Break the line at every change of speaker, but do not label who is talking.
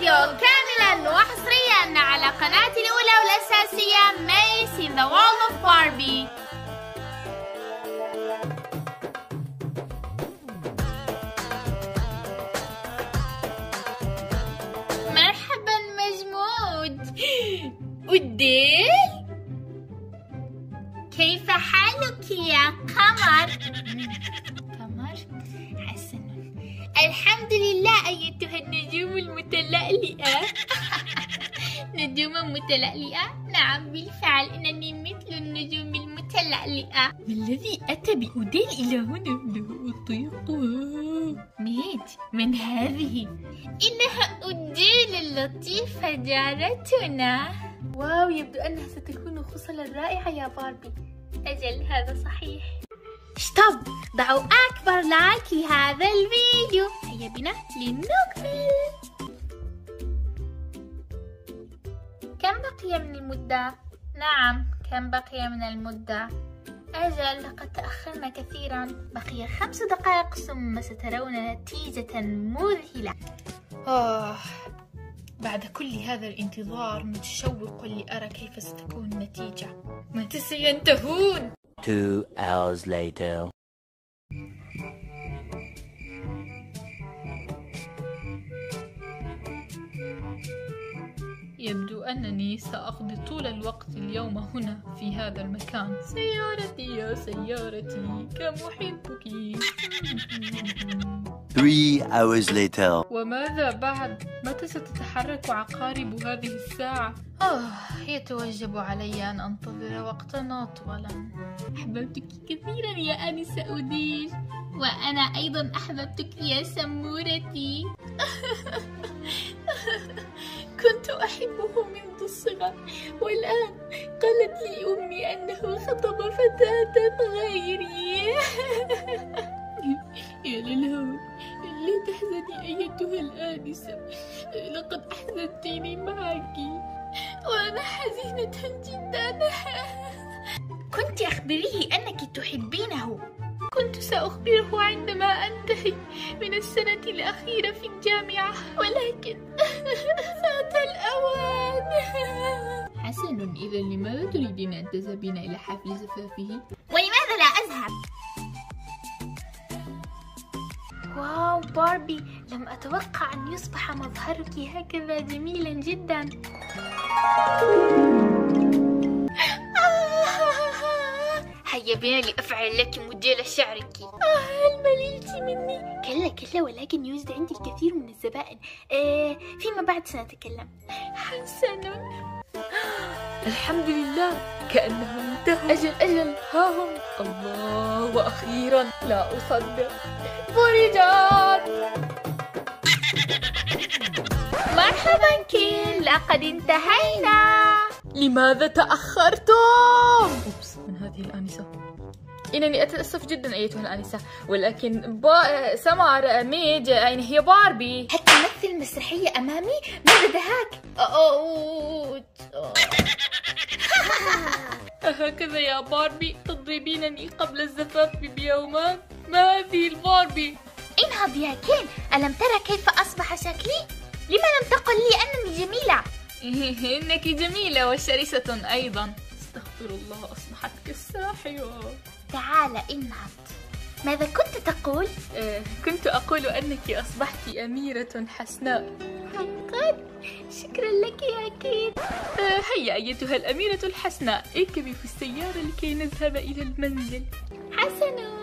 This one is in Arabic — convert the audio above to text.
الفيديو كاملا وحصريا على قناتي الأولى والأساسية ميس in the World of Barbie. مرحبا مجمود والديل كيف حالك يا قمر؟ الحمد لله أيتها النجوم المتلألئة. نجوما متلألئة؟ نعم بالفعل إنني مثل النجوم المتلألئة. ما الذي أتى بأديل إلى هنا؟ لا أطيق ميت من هذه. إنها أديل اللطيفة جارتنا. واو يبدو أنها ستكون خصلا رائعة يا باربي. أجل هذا صحيح. stop ضعوا أكبر لايك لهذا الفيديو هيا بنا لنكمل كم بقي من المدة؟ نعم كم بقي من المدة؟ أجل لقد تأخرنا كثيرا بقي خمس دقائق ثم سترون نتيجة مذهلة آه بعد كل هذا الانتظار متشوق لأرى كيف ستكون النتيجة متى سينتهون؟
Two hours later.
يبدو أنني سأقضي طول الوقت اليوم هنا في هذا المكان سيارتي يا سيارتي كم أحبك
Three hours later.
وماذا بعد؟ متى ستتحرك عقارب هذه الساعة؟ آه يتوجب علي أن أنتظر وقتا أطولا أحببتك كثيرا يا أنسة أوديل وأنا أيضا أحببتك يا سمورتي كنت أحبه منذ الصغر والآن قالت لي أمي أنه خطب فتاة غيري الآنسة لقد أحزنتيني معك. وأنا حزينة جدا.
كنت أخبريه أنك تحبينه.
كنت سأخبره عندما أنتهي من السنة الأخيرة في الجامعة. ولكن فات الأوان. حسن إذا لماذا تريدين أن تذهبين إلى حفل زفافه؟
واو باربي. لم أتوقع أن يصبح مظهرك هكذا جميلا جدا. هيا بنا لأفعل لك موديل شعرك. آه هل مللت مني؟ كلا كلا ولكن يوجد عندي الكثير من الزبائن. آه فيما بعد سنتكلم.
حسن الحمد لله كأنهم انتهوا. أجل أجل. ها هم. الله وأخيرا لا أصدق. فرجت
مرحبا كيل. لقد انتهينا.
لماذا تأخرتم؟ الآنسة إنني أتأسف جدا أيتها الآنسة ولكن با... سمر ميج أين هي باربي؟
هل تمثل مسرحية أمامي؟ ماذا دهاك؟ أوه.
أهكذا يا باربي تضربينني قبل الزفاف بيومين؟ ما هذه الباربي؟
انهض يا كين ألم ترى كيف أصبح شكلي؟ لما لم تقل لي أنني جميلة؟
إنك جميلة وشرسة أيضا أستغفر الله أصبحت كالساحرة
تعال انهض. ماذا كنت تقول؟
آه، كنت أقول أنك أصبحت أميرة حسناء.
حقا. شكرا لك يا كين
آه، هيا أيتها الأميرة الحسناء. اركبي في السيارة لكي نذهب إلى المنزل.
حسن